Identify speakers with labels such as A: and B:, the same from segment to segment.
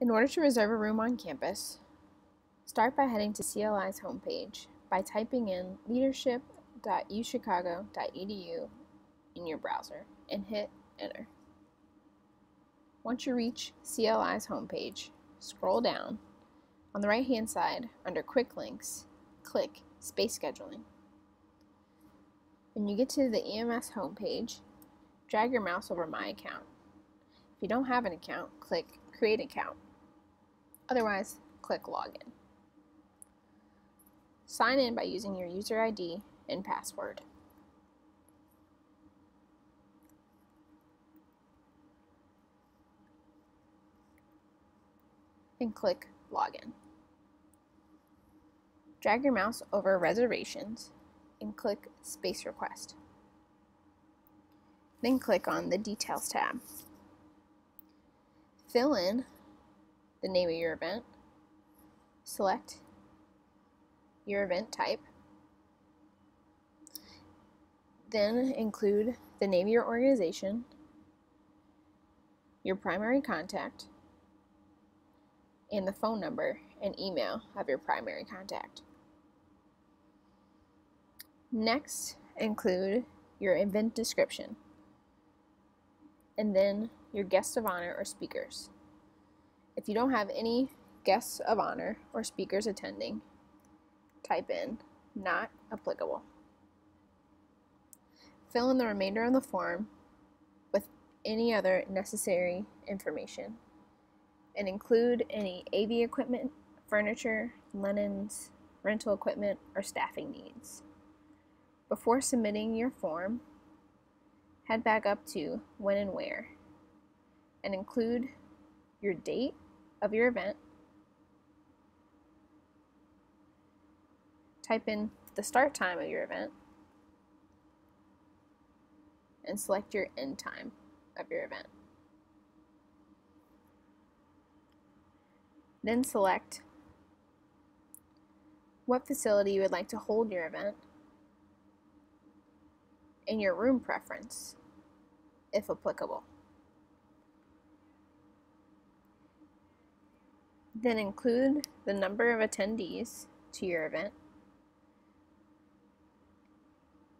A: In order to reserve a room on campus, start by heading to CLI's homepage by typing in leadership.uchicago.edu in your browser and hit enter. Once you reach CLI's homepage, scroll down. On the right hand side, under Quick Links, click Space Scheduling. When you get to the EMS homepage, drag your mouse over My Account. If you don't have an account, click Create Account. Otherwise, click Login. Sign in by using your user ID and password. And click Login. Drag your mouse over Reservations and click Space Request. Then click on the Details tab. Fill in the name of your event, select your event type, then include the name of your organization, your primary contact, and the phone number and email of your primary contact. Next, include your event description, and then your guests of honor or speakers. If you don't have any guests of honor or speakers attending, type in not applicable. Fill in the remainder of the form with any other necessary information and include any AV equipment, furniture, linens, rental equipment, or staffing needs. Before submitting your form, head back up to when and where and include your date of your event. Type in the start time of your event and select your end time of your event. Then select what facility you would like to hold your event and your room preference, if applicable. Then include the number of attendees to your event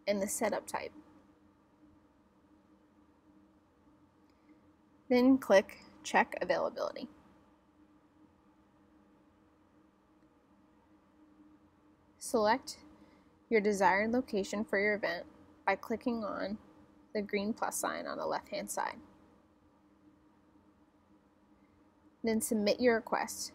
A: and the setup type. Then click Check Availability. Select your desired location for your event by clicking on the green plus sign on the left hand side. Then submit your request